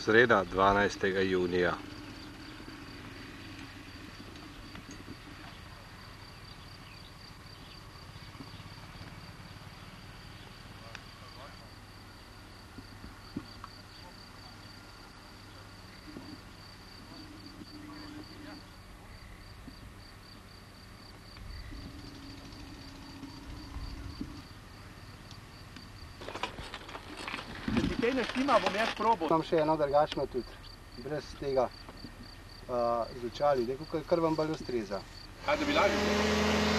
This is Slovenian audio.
Sreda 12. junija. Kaj ne štima, bom jaz probal. Imam še eno drugačno tudi, brez tega uh, z očali, kar vam bolj ustreza. Kaj da bi lažje?